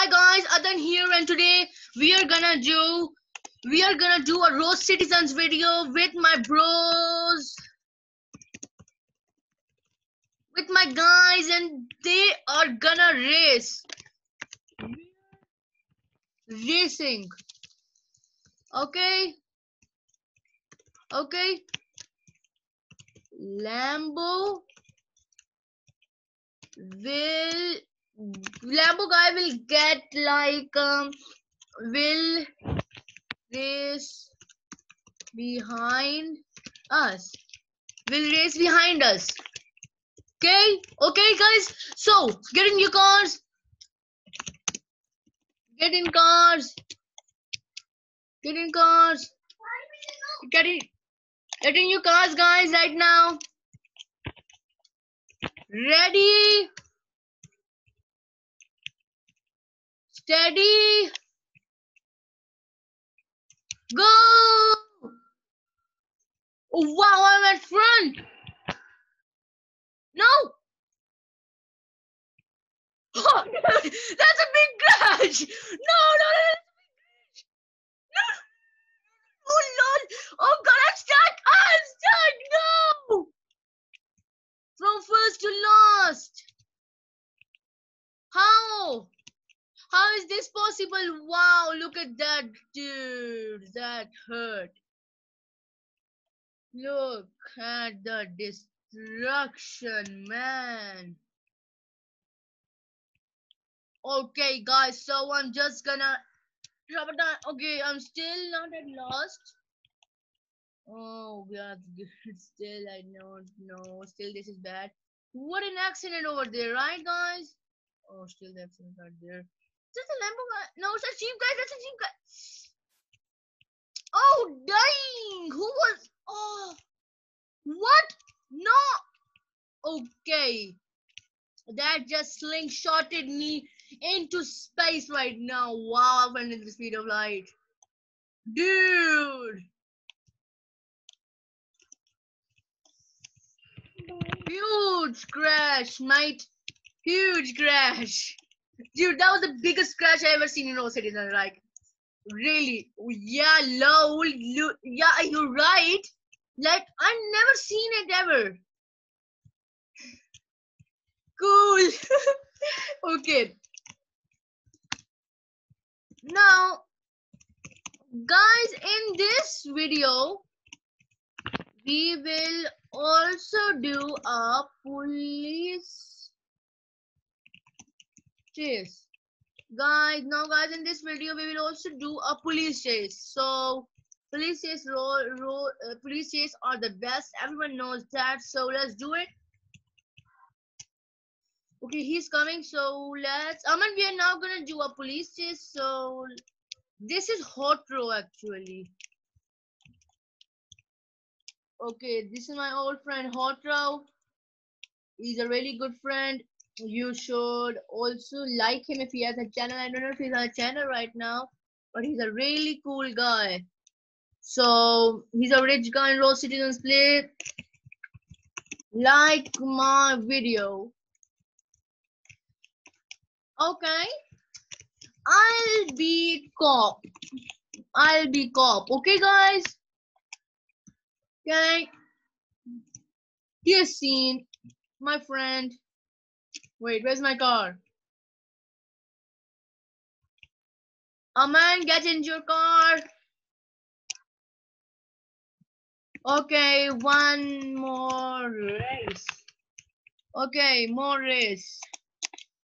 Hi guys, Adan here and today we are gonna do we are gonna do a RoCitizens video with my bros. With my guys and they are gonna race. Racing. Okay? Okay? Lambo will Lambo guy will get like um will race behind us. Will race behind us. Okay, okay, guys. So get in your cars. Get in cars. Get in cars. Get in. Get in your cars, guys, right now. Ready? Steady. Go! Oh, wow, I'm at front. No! Oh, that's a big crash! No, no, no, that's a big crash! No! Oh, Lord! Oh, God, I'm stuck! I'm stuck! No! From first to last! How? How is this possible? Wow, look at that, dude. That hurt. Look at the destruction, man. Okay, guys, so I'm just gonna drop it down. Okay, I'm still not at last. Oh, God. Still, I don't know. Still, this is bad. What an accident over there, right, guys? Oh, still the accident right there. Just a Lambo. No, it's a Jeep guy. That's a Jeep guy. Oh, dang. Who was. Oh. What? No. Okay. That just slingshotted me into space right now. Wow, I went at the speed of light. Dude. Huge crash, mate. Huge crash. Dude, that was the biggest crash I ever seen in RoCitizen. Like, really? Yeah, lol. Yeah, you're right. Like, I've never seen it ever. Cool. okay. Now, guys, in this video, we will also do a police chase. Guys now guys in this video we will also do a police chase. So police chase uh, police chase are the best. Everyone knows that. So let's do it. Okay he's coming. So let's I mean we are now gonna do a police chase. So this is hot row actually. Okay this is my old friend hot row. He's a really good friend you should also like him if he has a channel. I don't know if he's on a channel right now, but he's a really cool guy. So he's a rich guy in RoCitizens Play. Like my video. Okay. I'll be cop. I'll be cop. Okay, guys? Okay. Here's scene. My friend. Wait, where's my car? Aman, get in your car. Okay, one more race. Okay, more race.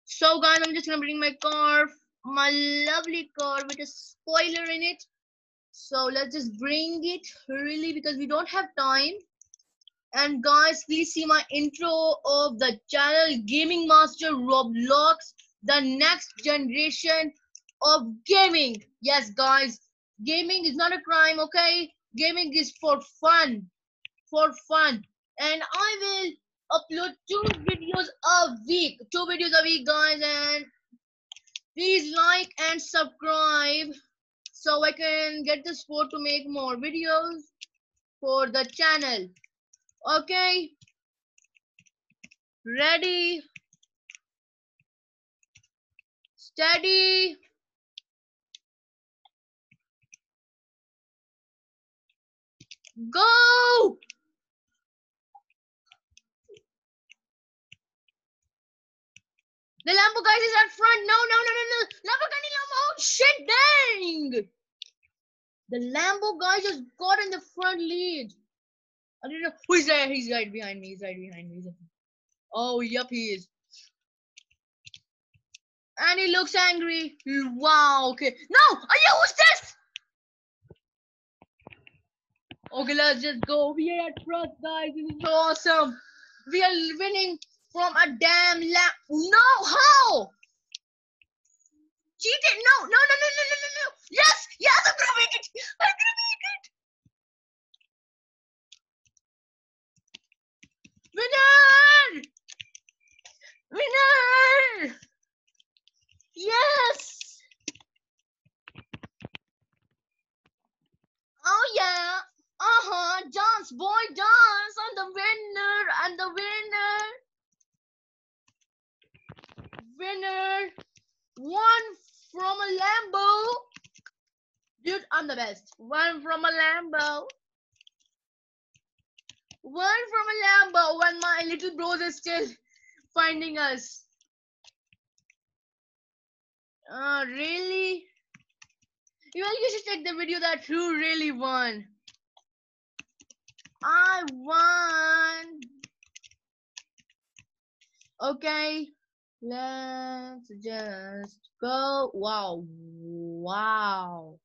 So, guys, I'm just gonna bring my car, my lovely car with a spoiler in it. So, let's just bring it really because we don't have time. And guys, please see my intro of the channel Gaming Master Roblox, the next generation of gaming. Yes, guys, gaming is not a crime, okay? Gaming is for fun, for fun. And I will upload two videos a week, two videos a week, guys. And please like and subscribe so I can get the support to make more videos for the channel. Okay. Ready. Steady. Go! The Lambo guys is at front. No, no, no, no, no. Lamborghini Lambo. Oh, shit, dang. The Lambo guy just got in the front lead. I don't know. Who's there? He's right behind me. He's right behind me. Oh, yep, he is. And he looks angry. Wow, okay. No! Are you who's this? Okay, let's just go. We are at front, guys. This is awesome. We are winning from a damn lap. No, how? Cheated? No, no, no, no, no, no, no, no. Yes, yes, I'm gonna make it. I'm gonna make it. Winner! Winner! Yes! Oh yeah! Uh-huh! Dance, boy, dance! I'm the winner! I'm the winner! One from a Lambo! Dude, I'm the best. One from a Lambo. One from a Lambo when my little bros is still finding us. Uh, really? Well, you should check the video that who really won. I won. Okay, let's just go. Wow, wow.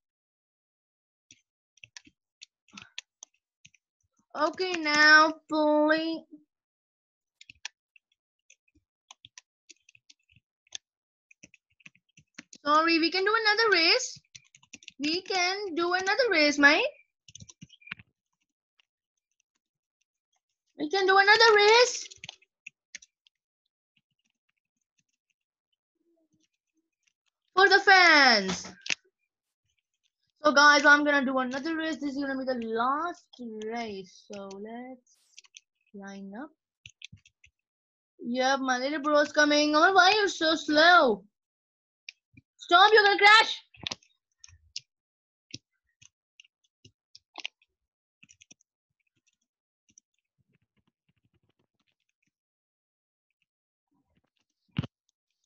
Okay, now please. Sorry, we can do another race. We can do another race, mate. We can do another race. For the fans. So guys, I'm gonna do another race. This is gonna be the last race. So let's line up. Yep, my little bro's coming. Oh, why are you so slow? Stop, you're gonna crash.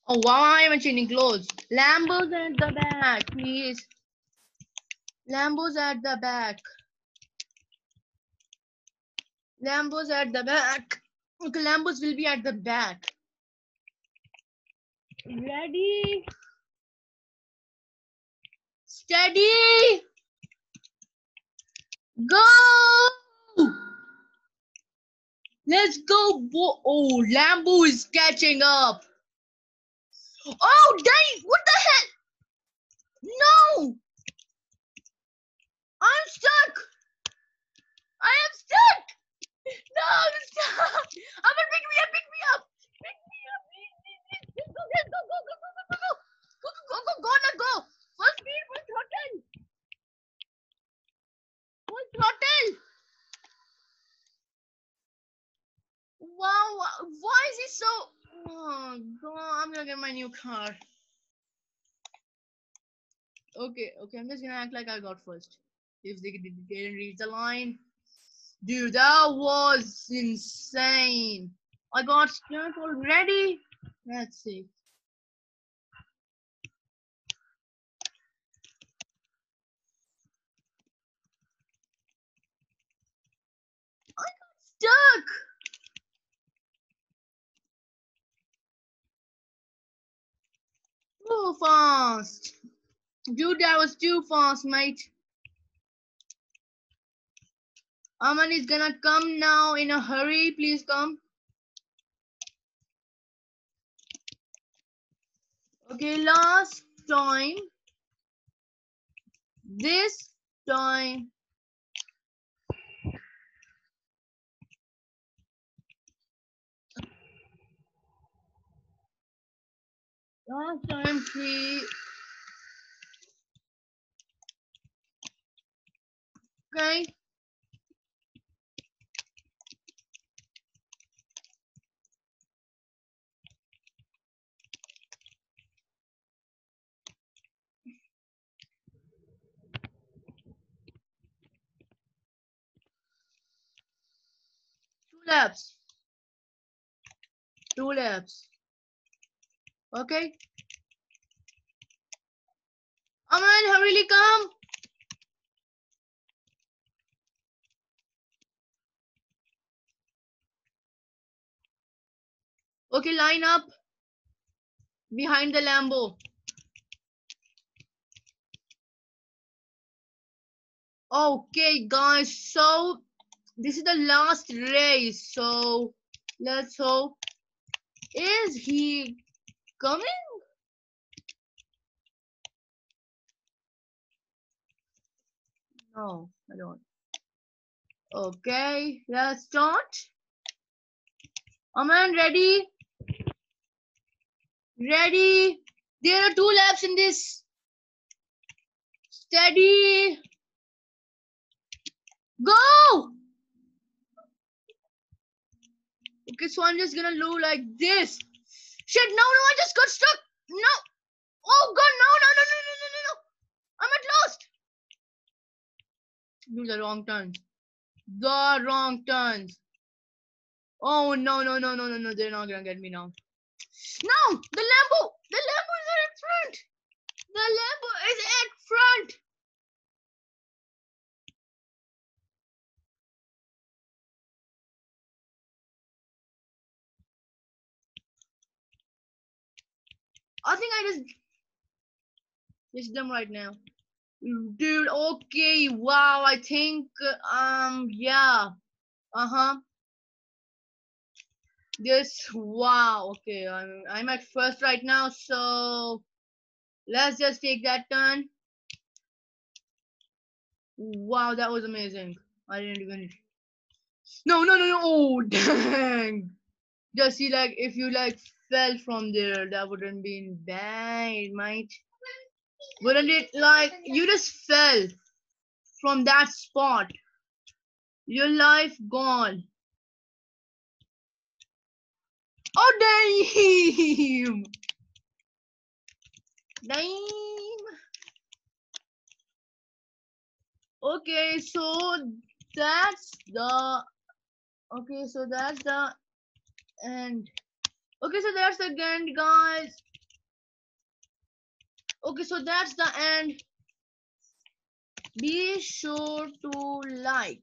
Oh, why am I changing clothes? Lambo's at the back, please. Lambo's at the back. Lambo's at the back. Okay, Lambos will be at the back. Ready? Steady. Go. Let's go. Oh, Lambo is catching up. Oh, dang. What the heck? No. I'm stuck. I am stuck. No, I'm stuck. I'm gonna pick me up. Pick me up. Pick me up. Please, please, please. Let's go, let's go, go, go, go, go, go, go. Go, go, go, go, go, now go. Full speed, full throttle. Full throttle. Wow, why is he so... Oh, God, I'm gonna get my new car. Okay, okay, I'm just gonna act like I got first. If they didn't reach the line. Dude, that was insane. I got stuck already. Let's see. I got stuck. Too fast. Dude, that was too fast, mate. Aman is gonna come now in a hurry. Please come. Okay, last time. This time. Last time, Pete. Okay. Two laps. Two laps. Okay. Aman, hurriedly come. Okay, line up behind the Lambo. Okay, guys, so this is the last race. So let's hope. Is he coming? No, I don't. Okay, let's start. Aman, ready? Ready? There are two laps in this. Steady. Go! Okay, so I'm just gonna do like this. Shit, no, no, I just got stuck. No. Oh god, no, no, no, no, no, no, no, no. I'm at last. Do the wrong turns. The wrong turns. Oh no, no, no, no, no, no. They're not gonna get me now. No! The Lambo! The Lambo is at front! The Lambo is at front! I think I just it's them right now. Dude, okay, wow, I think um yeah. Uh-huh. This wow, okay, I'm I'm at first right now, so let's just take that turn. Wow, that was amazing. I didn't even No no no no oh dang. Just see like if you like fell from there, that wouldn't be bad, it might. Wouldn't it like you just fell from that spot? Your life gone. Oh damn! Damn. Okay, so that's the okay, so that's the end. Okay, so that's the end, guys. Okay, so that's the end. Be sure to like.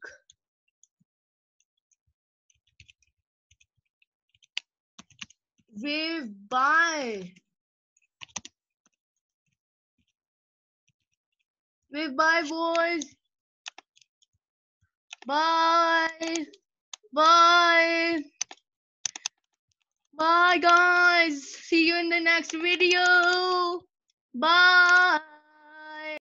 Wave bye. Wave bye, boys. Bye. Bye. Bye, guys. See you in the next video. Bye.